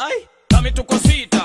Ay, dame tu cosita.